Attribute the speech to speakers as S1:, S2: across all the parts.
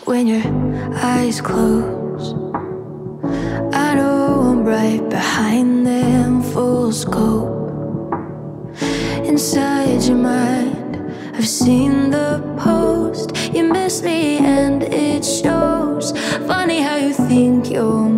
S1: When your eyes close, I know I'm right behind them, full scope. Inside your mind, I've seen the post. You miss me, and it shows. Funny how you think you're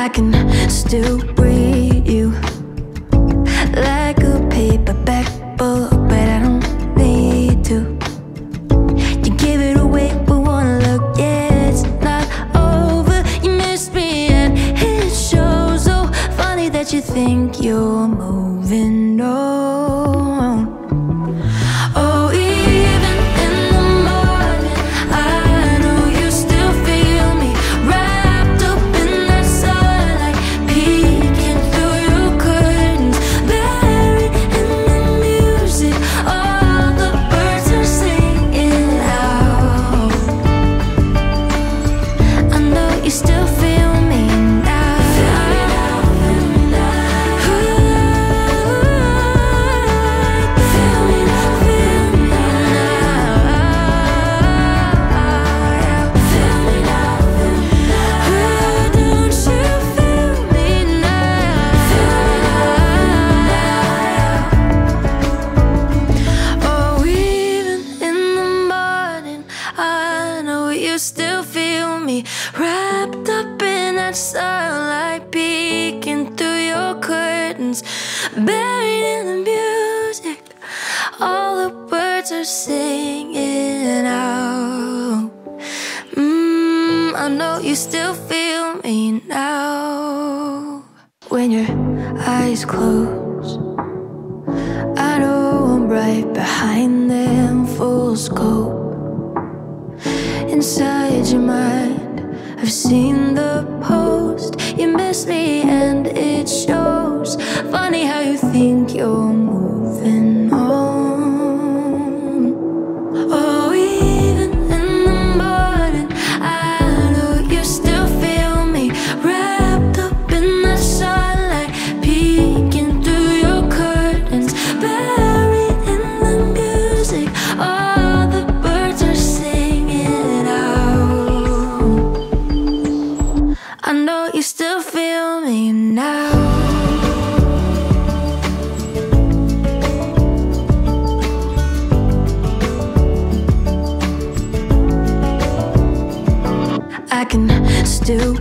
S1: I can still read you like a paperback book, but I don't need to. You give it away with one look, yeah, it's not over. You miss me, and it shows. So funny that you think you're moving on. That sunlight, peeking through your curtains, buried in the music. All the birds are singing out. Mm, I know you still feel me now. When your eyes close. I know I'm right behind them, full scope. Inside your mind, I've seen the post. You miss me, and it shows. Funny how you think you're feel me now. I can still